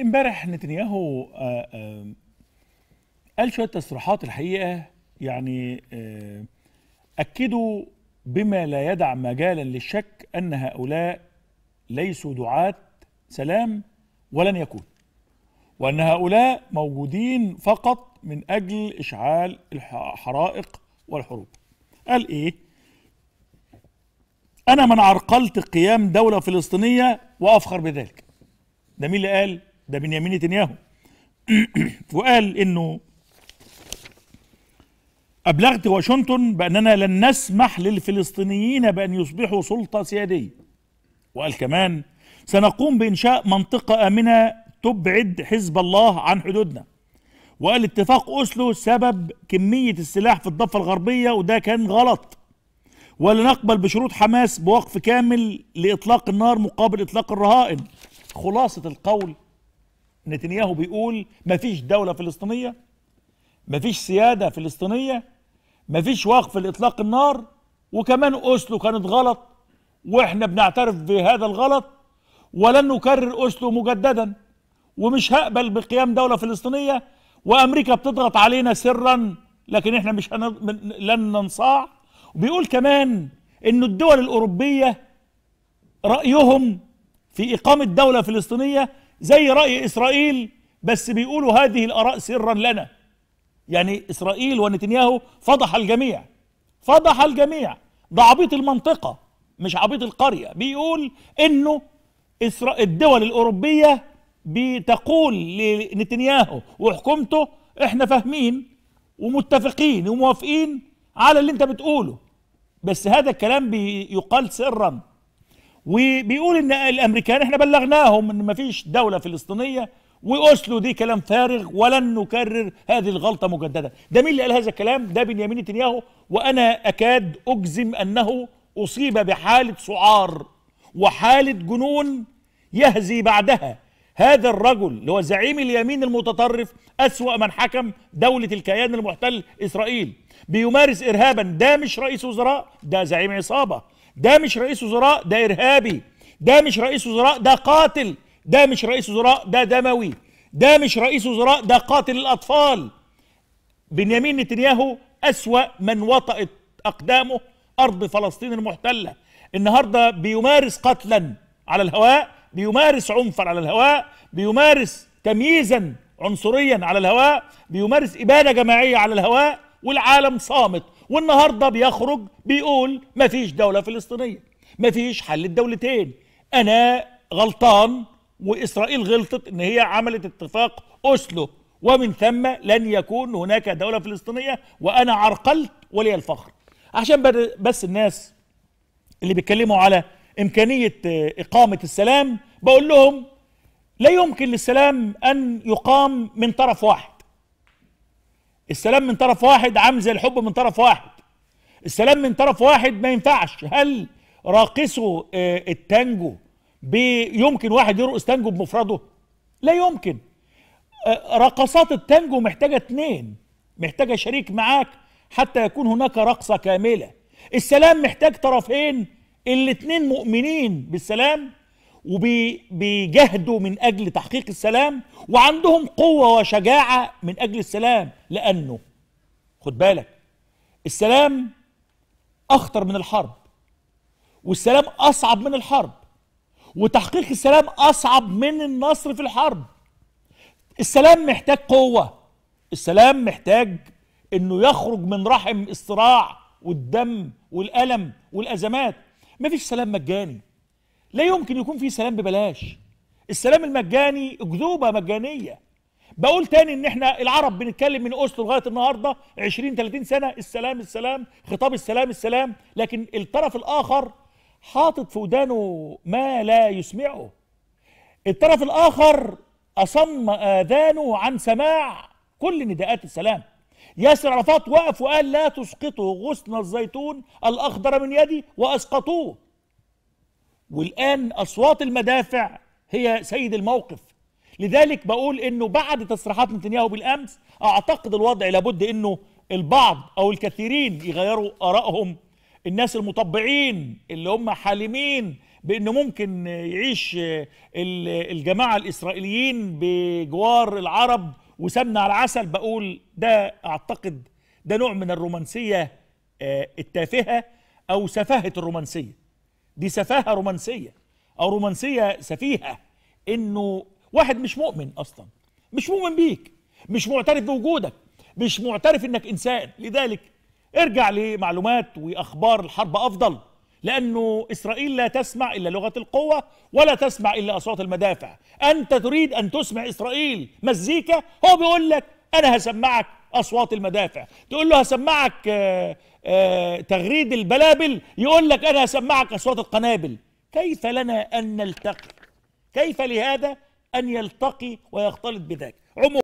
امبارح نتنياهو آه، آه، قال شوية تصريحات الحقيقة يعني آه، أكدوا بما لا يدع مجالا للشك أن هؤلاء ليسوا دعاة سلام ولن يكون وأن هؤلاء موجودين فقط من أجل إشعال الحرائق والحروب. قال إيه؟ أنا من عرقلت قيام دولة فلسطينية وأفخر بذلك. ده مين اللي قال؟ ده بنيامين نتنياهو. وقال إنه أبلغت واشنطن بأننا لن نسمح للفلسطينيين بأن يصبحوا سلطة سيادية. وقال كمان سنقوم بإنشاء منطقة آمنة تبعد حزب الله عن حدودنا. وقال اتفاق أوسلو سبب كمية السلاح في الضفة الغربية وده كان غلط. ولا نقبل بشروط حماس بوقف كامل لإطلاق النار مقابل إطلاق الرهائن. خلاصة القول نتنياهو بيقول مفيش دولة فلسطينية مفيش سيادة فلسطينية مفيش وقف لاطلاق النار وكمان أوسلو كانت غلط وإحنا بنعترف بهذا الغلط ولن نكرر أوسلو مجددا ومش هقبل بقيام دولة فلسطينية وأمريكا بتضغط علينا سرا لكن إحنا مش هن... لن ننصاع. وبيقول كمان إنه الدول الأوروبية رأيهم في إقامة دولة فلسطينية زي رأي إسرائيل بس بيقولوا هذه الآراء سرا لنا. يعني إسرائيل ونتنياهو فضح الجميع فضح الجميع. ده عبيط المنطقة مش عبيط القرية. بيقول إسرا... الدول الأوروبية بتقول لنتنياهو وحكومته إحنا فاهمين ومتفقين وموافقين على اللي أنت بتقوله. بس هذا الكلام بيقال سرا. وبيقول إن الأمريكان إحنا بلغناهم إن مفيش دولة فلسطينية وأوسلو دي كلام فارغ ولن نكرر هذه الغلطة مجددا ده مين اللي قال هذا الكلام؟ ده بنيامين نتنياهو وأنا أكاد أجزم أنه أصيب بحالة سعار وحالة جنون يهزي بعدها. هذا الرجل اللي هو زعيم اليمين المتطرف أسوأ من حكم دولة الكيان المحتل إسرائيل بيمارس إرهابا ده مش رئيس وزراء ده زعيم عصابة. ده مش رئيس وزراء ده إرهابي. ده مش رئيس وزراء ده قاتل. ده مش رئيس وزراء ده دموي. ده مش رئيس وزراء ده قاتل الأطفال. بنيامين نتنياهو أسوأ من وطأت أقدامه أرض فلسطين المحتلة. النهاردة بيمارس قتلا على الهواء بيمارس عنفا على الهواء بيمارس تمييزا عنصريا على الهواء بيمارس إبادة جماعية على الهواء والعالم صامت. والنهاردة بيخرج بيقول مفيش دولة فلسطينية مفيش حل الدولتين. أنا غلطان وإسرائيل غلطت إن هي عملت اتفاق أوسلو ومن ثم لن يكون هناك دولة فلسطينية وأنا عرقلت ولي الفخر. عشان بس الناس اللي بيتكلموا على إمكانية آه، إقامة السلام بقول لهم لا يمكن للسلام أن يقام من طرف واحد. السلام من طرف واحد عامل زي الحب من طرف واحد. السلام من طرف واحد ما ينفعش. هل راقصوا آه، التانجو يمكن واحد يرقص تانجو بمفرده؟ لا يمكن. آه، رقصات التانجو محتاجة اتنين محتاجة شريك معاك حتى يكون هناك رقصة كاملة. السلام محتاج طرفين الاتنين مؤمنين بالسلام. وبيجاهدوا من أجل تحقيق السلام وعندهم قوة وشجاعة من أجل السلام لأنه خد بالك السلام أخطر من الحرب والسلام أصعب من الحرب وتحقيق السلام أصعب من النصر في الحرب. السلام محتاج قوة السلام محتاج إنه يخرج من رحم الصراع والدم والألم والأزمات. مفيش سلام مجاني. لا يمكن يكون في سلام ببلاش. السلام المجاني أكذوبة مجانية. بقول تاني إن إحنا العرب بنتكلم من اوسلو لغاية النهارده 20 30 سنة السلام السلام خطاب السلام السلام. لكن الطرف الآخر حاطط في ودانه ما لا يسمعه. الطرف الآخر أصم آذانه عن سماع كل نداءات السلام. ياسر عرفات وقف وقال لا تسقطوا غصن الزيتون الأخضر من يدي وأسقطوه. والآن أصوات المدافع هي سيد الموقف. لذلك بقول إنه بعد تصريحات نتنياهو بالأمس أعتقد الوضع لابد إنه البعض أو الكثيرين يغيروا آرائهم. الناس المطبعين اللي هم حالمين بانه ممكن يعيش الجماعة الإسرائيليين بجوار العرب وسمنة على عسل بقول ده أعتقد ده نوع من الرومانسية التافهة أو سفاهة الرومانسية. دي سفاهة رومانسية أو رومانسية سفيهة إنه واحد مش مؤمن أصلا مش مؤمن بيك مش معترف بوجودك مش معترف إنك إنسان. لذلك ارجع لمعلومات وأخبار الحرب أفضل لأنه إسرائيل لا تسمع إلا لغة القوة ولا تسمع إلا أصوات المدافع. أنت تريد أن تسمع إسرائيل مزيكا؟ هو بيقول لك أنا هسمعك أصوات المدافع. تقول له هسمعك آآ آآ تغريد البلابل. يقول لك أنا هسمعك أصوات القنابل. كيف لنا أن نلتقي؟ كيف لهذا أن يلتقي ويختلط بذاك؟